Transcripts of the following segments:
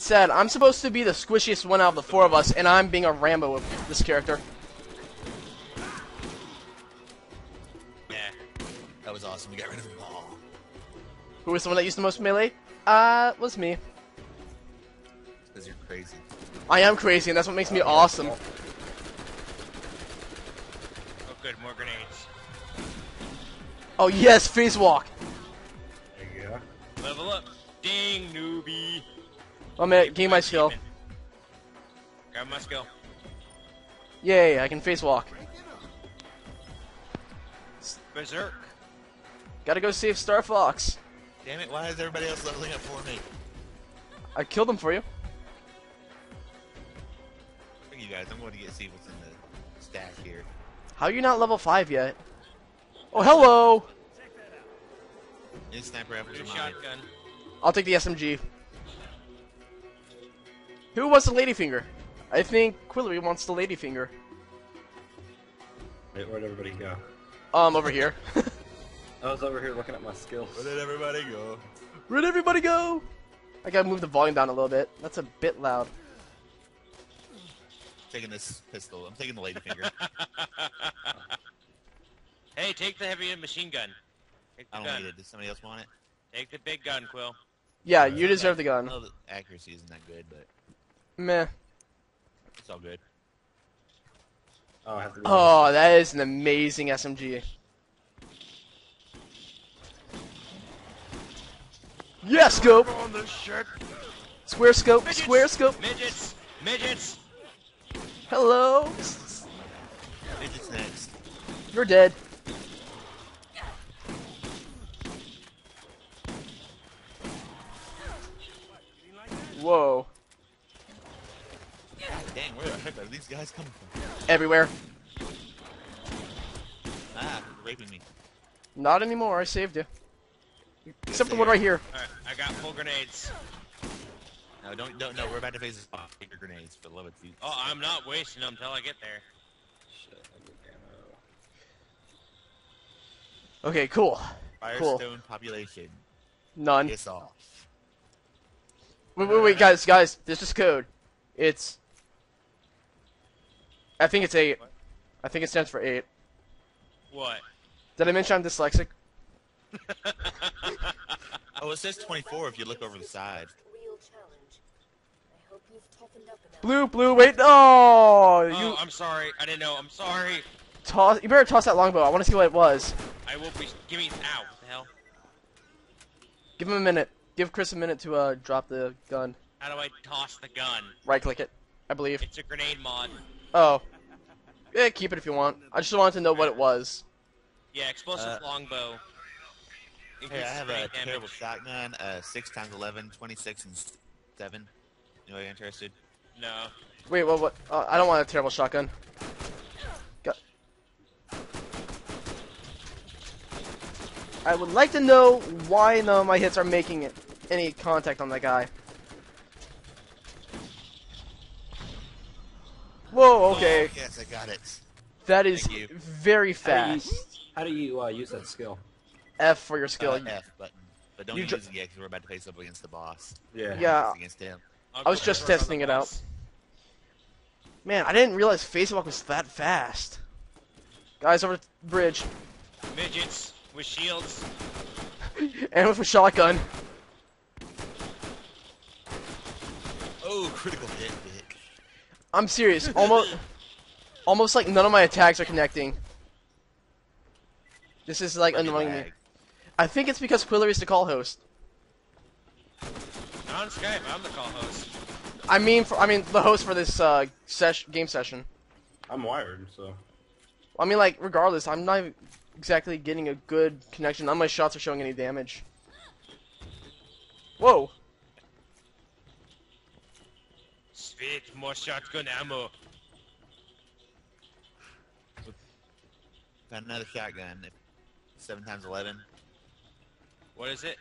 It's sad. I'm supposed to be the squishiest one out of the four of us, and I'm being a Rambo with this character. Yeah. That was awesome. We got rid of them all. Who was the one that used the most melee? Uh, was me. Because you're crazy. I am crazy, and that's what makes me awesome. Oh, good. More grenades. Oh yes, phase walk. There you go. Level up. Ding, newbie. Oh man, gain my skill. Grab my skill. Yay, I can phase walk. Berserk. Gotta go save Star Fox. Damn it, why is everybody else leveling up for me? I killed him for you. Look you guys, I'm going to get see what's in the stack here. How are you not level 5 yet? Oh, hello! Any sniper rifles Your shotgun. I'll take the SMG. Who wants the ladyfinger? I think Quillery wants the ladyfinger. Wait, where'd everybody go? Um, over here. I was over here looking at my skills. Where did everybody go? Where'd everybody go? I gotta move the volume down a little bit. That's a bit loud. taking this pistol. I'm taking the ladyfinger. Hey, take the heavy machine gun. Take the I don't gun. need it. Does somebody else want it? Take the big gun, Quill. Yeah, you deserve the I gun. know the accuracy isn't that good, but Meh. it's all good. Oh, I have to. Oh, that is an amazing SMG. Yeah, scope. On the shirt. Square scope. Midgets! Square scope. Midgets. Midgets. Hello. Midget's next. You're dead. Whoa. Dang, where the heck are these guys coming from? Everywhere. Ah, they're raping me. Not anymore. I saved you. Except for they one right here. Alright, I got full grenades. No, don't, don't, no, we're about to face this off. Take your grenades, for the love of Jesus. Oh, I'm not wasting them until I get there. Shit, I need ammo. Okay, cool. cool. Fyrestone population. None. Piss off. Wait, wait, wait, guys, guys. This is code. It's. I think it's eight. I think it stands for eight. What? Did I mention I'm dyslexic? Oh, it says 24 if you look over the side. Real challenge. I hope you've toughened up enough. Blue, blue, wait, no! You Oh, I'm sorry. I didn't know. I'm sorry. toss. You better toss that longbow. I want to see what it was. I will be. Give me. Ow. What the hell? Give him a minute. Give Chris a minute to uh drop the gun. How do I toss the gun? Right click it. I believe. It's a grenade mod. Oh. Yeah, keep it if you want. I just wanted to know what it was. Yeah, explosive Uh, longbow. Hey, I Increases have a grenade damage. terrible shotgun, uh, 6 times 11, 26 and 7. Anybody interested? No. Wait, what? What? Uh, I don't want a terrible shotgun. Got. I would like to know why none of my hits are making it, any contact on that guy. Whoa, okay. Oh, yes, I got it. That is Thank you. very How do you, fast. how do you uh, use that skill? F for your skill. Uh, F button. But don't You use it yet because we're about to face up against the boss. Yeah. Yeah, against him. I'll I was just first on the testing it out. Man, I didn't realize Phase Walk was that fast. Guys, over the bridge. Midgets with shields. And with a shotgun. Oh, critical hit, Vic. I'm serious. Almost, almost like none of my attacks are connecting. This is like Fucking annoying me. lag. I think it's because Quillery's the call host. On Skype, I'm the call host. I mean, for, I mean the host for this uh, sesh game session. I'm wired, so. I mean, like regardless, I'm not exactly getting a good connection. None of my shots are showing any damage. Whoa! Sweet, more shotgun ammo. Got another shotgun. 7 times 11. What is it?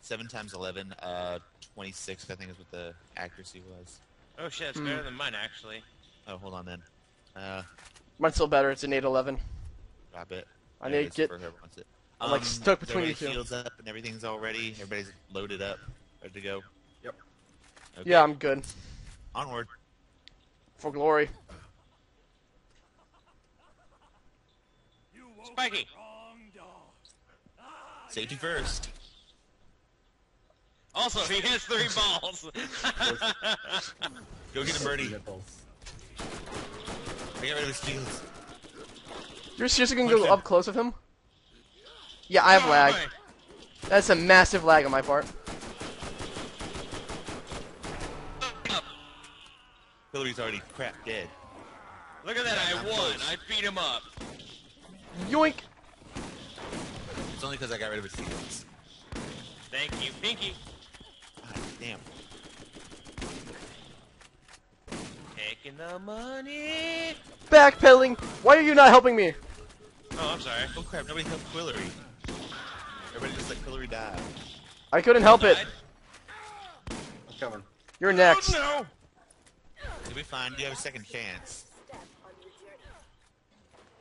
7 times 11, uh, 26, I think is what the accuracy was. Oh shit, it's Hmm. better than mine actually. Oh, hold on then. Uh, Mine's still better. It's an 811. drop it. I There it need is to get- for whoever wants it. I'm, like, stuck between everybody's you two. shields up and everything's all ready. Everybody's loaded up, ready to go. Yep. Okay. Yeah, I'm good. Onward. For glory. Spiky. Safety first. Also, he has three balls. Go get a birdie. I got rid of his shields. You're seriously gonna Punch go him. up close with him? Yeah, I have Oh, lag. boy. That's a massive lag on my part. Hillary's already crap dead. Look at that, I I'm won. close. I beat him up. Yoink! It's only because I got rid of his shields. Thank you, Pinky. God damn. Taking the money. Backpedaling! Why are you not helping me? Oh, I'm sorry. Oh crap, nobody helped Quillery. Everybody just let Quillery die. I couldn't help it. I'm coming. You're next. Oh, no. You'll be fine, you have a second chance. Step on your journey.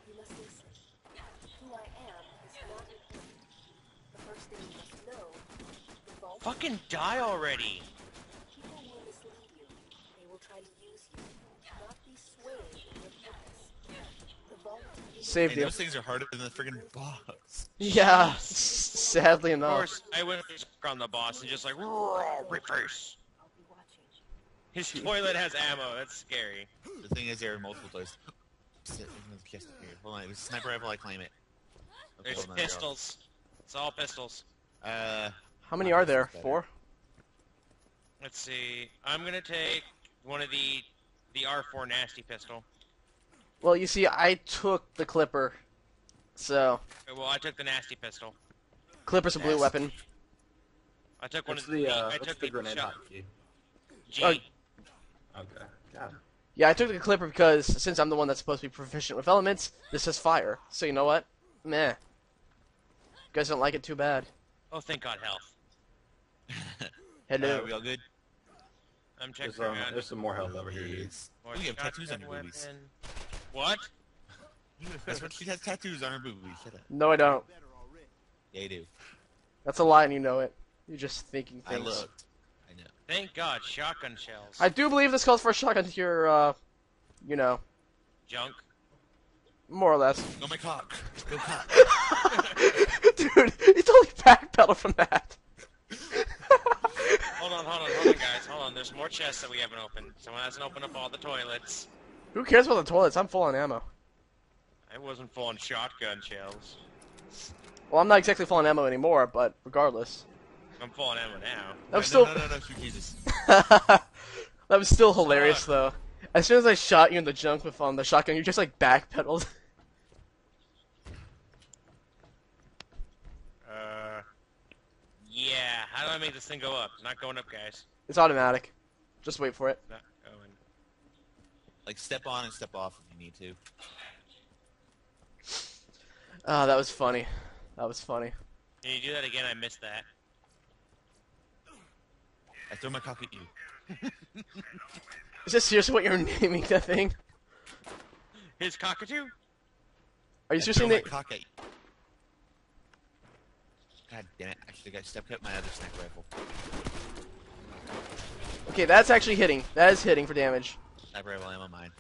You must listen. Who I am is not important. The first thing you must know, the vault Fucking die already. people will mislead you. They will try to use you. Not be swayed in your purpose. The vault is Saved And you. those things are harder than the friggin' boss. Yeah, s- sadly Of enough. course, I went on the boss and just like, "Roar, reverse. I'll be watching. His toilet has ammo. That's scary. The thing is, there are multiple toys. Shit, there's a chest up. Hold on, it was a sniper rifle, I claim it. Okay, There's hold on, pistols. It's all pistols. Uh, How many are there? Better. Four? Let's see. I'm gonna take one of the the R4 nasty pistol. Well, you see, I took the Clipper. So, Uh, Well, I took the nasty pistol. Clipper's a blue Nasty. weapon. I took one What's of the, uh, I took the grenade shot. hotkey? G. Oh, Okay. God. Yeah, I took the Clipper because since I'm the one that's supposed to be proficient with elements, this is fire. So you know what? Meh. You guys don't like it too bad. Oh, thank God, health. Hello. uh, we all good? I'm checking There's, um, around. there's some more health over here, dude. Yes. More Oh, you have tattoos on shotgun your boobies. What? That's what she has tattoos on her boobies. Shut up. No, I don't. Yeah, you do. That's a lie and you know it. You're just thinking things. I know. Thank God, shotgun shells. I do believe this calls for a shotgun to your, uh, you know, Junk. more or less. Go my cock. Go cock. Dude, he totally backpedaled from that. Hold on, hold on, hold on, guys. Hold on. There's more chests that we haven't opened. Someone hasn't opened up all the toilets. Who cares about the toilets? I'm full on ammo. I wasn't full on shotgun shells. Well, I'm not exactly full on ammo anymore, but regardless. I'm full on ammo now. I'm no, still. No, no, no, shoot Jesus. that was still hilarious, though. As soon as I shot you in the junk with um, the shotgun, you just like backpedaled. Uh. Yeah. How do I make this thing go up? Not going up, guys. it's automatic. Just wait for it. Not going. Like, step on and step off if you need to. Ah, that was funny. That was funny. Can you do that again? I missed that. I throw my cock at you. Is this seriously what you're naming that thing? His cockatoo? Are you I seriously throw my na- cock at you. God damn it! I should have got step cut my other sniper rifle. Okay, that's actually hitting. That is hitting for damage. Sniper rifle ammo mine.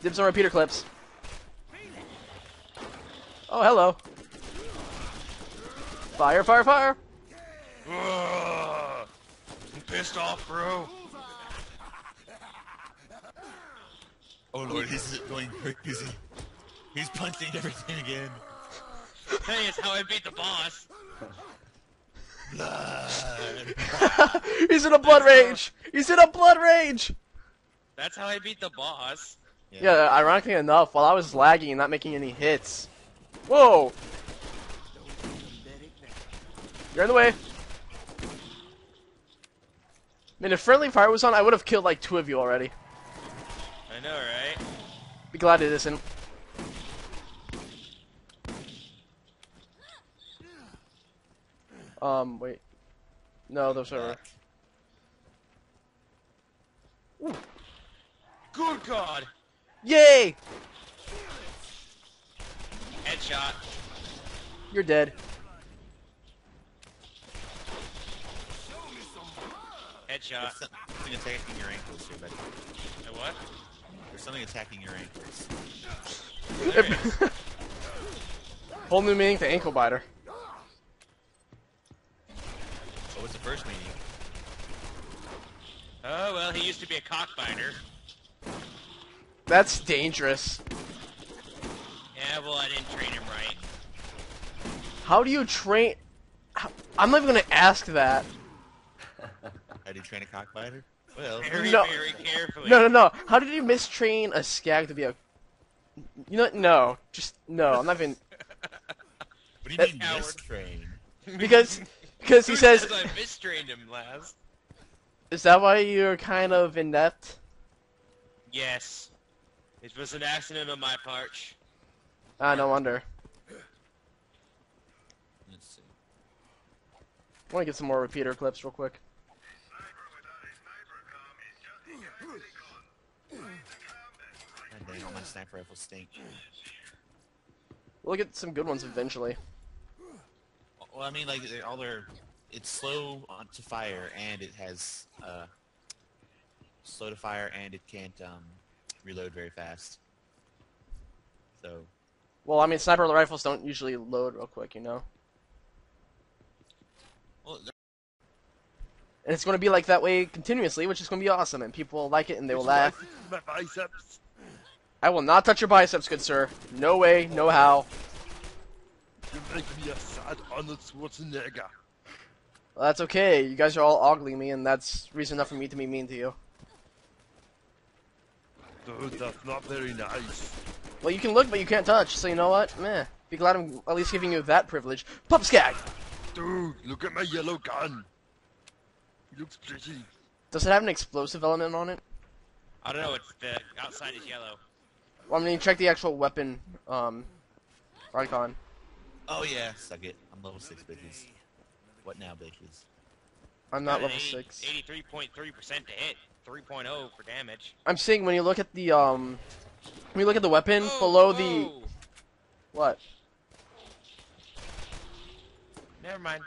Dibs on repeater clips. Oh, hello. Fire, fire, fire! Ugh. I'm pissed off, bro. Oh lord, he's going crazy. He's punching everything again. Hey, it's how I beat the boss. Blood. He's in a blood rage! He's in a blood rage! That's how I beat the boss. Yeah, ironically enough, while I was lagging and not making any hits. Whoa! You're in the way. I mean, if friendly fire was on, I would have killed like two of you already. I know, right? Be glad it isn't. Um, wait. No, those are. Good God! Yay! Headshot. You're dead. Headshot. There's some- something attacking your ankles here, buddy. A what? There's something attacking your ankles. Whole new meaning to ankle biter. What was the first meaning? Oh well, he used to be a cockbiter. That's dangerous. Yeah, well, I didn't train him right. How do you train? I'm not even gonna ask that. How do you train a cockbiter? Well, Very, No. very carefully. No, no, no. How did you mistrain a skag to be a? You know, no. Just no. I'm not even what do you That- mean Coward. mistrain? because because he Who says. I mistrained him, Laz? Is that why you're kind of inept? Yes. It was an accident on my part. Ah, no wonder. Let's see. I want to get some more repeater clips real quick. My sniper rifles stink. We'll get some good ones eventually. Well, I mean, like all their, it's slow on to fire, and it has uh, slow to fire, and it can't um, reload very fast. So, Well, I mean, sniper rifles don't usually load real quick, you know. well, they're- And it's going to be like that way continuously, which is going to be awesome, and people will like it and they will laugh. My biceps. I will not touch your biceps, good sir. No way, no how. You make me a sad Arnold Schwarzenegger. Well, that's okay. You guys are all ogling me, and that's reason enough for me to be mean to you. Dude, that's not very nice. Well, you can look, but you can't touch. So you know what? Meh. Be glad I'm at least giving you that privilege. Pup skag. Dude, look at my yellow gun. It looks pretty. Does it have an explosive element on it? I don't know. It's the outside is yellow. Well, I mean, check the actual weapon um, icon. oh yeah, suck it. I'm level six bitches. What now, bitches? I'm not level 80 six. 83.3% to hit. 3.0 for damage. I'm saying when you look at the um, when you look at the weapon Whoa, below the what? Never mind.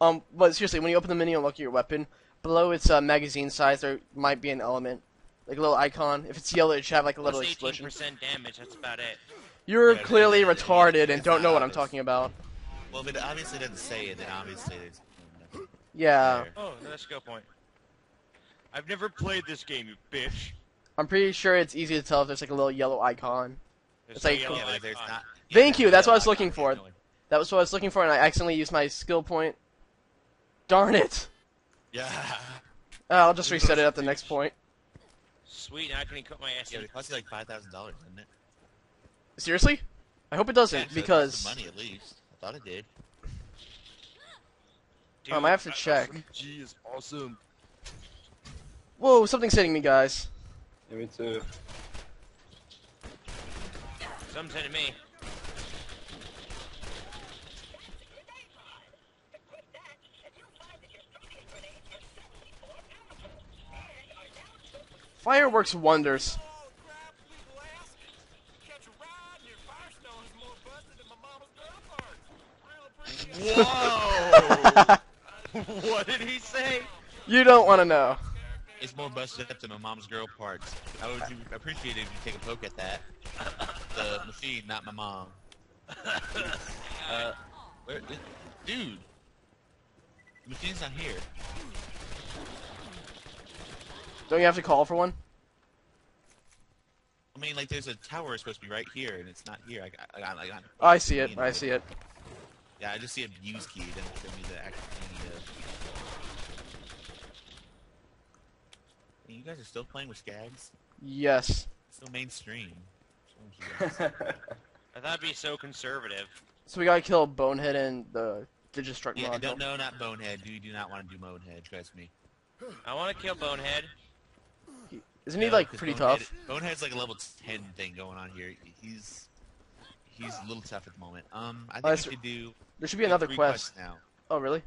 Um, but seriously, when you open the menu and look at your weapon, below its uh, magazine size, there might be an element, like a little icon. If it's yellow, it should have like a little Plus explosion. 18% damage. That's about it. You're Yeah, clearly it's- retarded and don't know what I'm talking about. Well, if it obviously doesn't say it, then obviously there's Yeah, there. Oh, no, that's skill point. I've never played this game, you bitch. I'm pretty sure it's easy to tell if there's like a little yellow icon. There's It's no like- yellow Yeah, but there's icon. not. Thank you, that's what I was looking for. no. That was what I was looking for, and I accidentally used my skill point. Darn it! Yeah. Uh, I'll just reset it at the next point. Sweet, now I can cut my ass. Yeah, it costs you like five thousand dollars, doesn't it? Seriously? I hope it doesn't, Yeah, so because money at least. I thought it did. um, I have to check. G is awesome. Whoa, something's hitting me, guys. Yeah, me too. Something hitting me. Fireworks wonders. Whoa! what did he say? You don't want to know. It's more busted up than my mom's girl parts. I would appreciate it if you take a poke at that. The machine, not my mom. Uh, where, dude, the machine's not here. Don't you have to call for one? I mean, like, there's a tower supposed to be right here, and it's not here. I, got, I, I, I, Oh, I see it. I see it. Yeah, I just see a use key. It doesn't show me the actual thing. You guys are still playing with Skags? Yes. Still mainstream. I thought it'd be so conservative. So we gotta kill Bonehead and the Digistruct yeah, mod. don't, no, not Bonehead. Do You do not want to do Bonehead, trust me. I want to kill Bonehead. Isn't he No, like 'cause pretty Bonehead- tough? Bonehead's like a level 10 thing going on here. He's he's a little tough at the moment. Um, I think that's- we should do There should be another quest. now. Oh, really?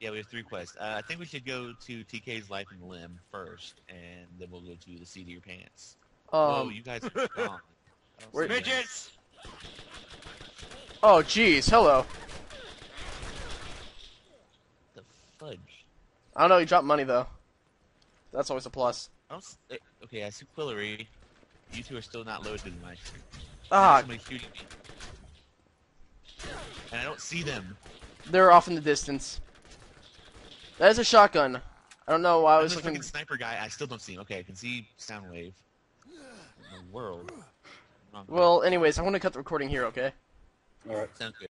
Yeah, we have three quests. Uh, I think we should go to TK's Life and Limb first, and then we'll go to the Seat of Your Pants. Whoa, Um. you guys are gone. I don't Where- see you guys. Midgets! Oh, jeez. Hello. The fudge. I don't know. You dropped money though. That's always a plus. I don't. s- eh, Okay, I see Quillery. You two are still not loaded in my stream. Ah, Somebody shooting me. And I don't see them. they're off in the distance. That is a shotgun. I don't know why I I'm was the looking. freaking sniper guy. I still don't see him. Okay, I can see Soundwave. In the world. Well, anyways, I want to cut the recording here. Okay. Alright. sounds good.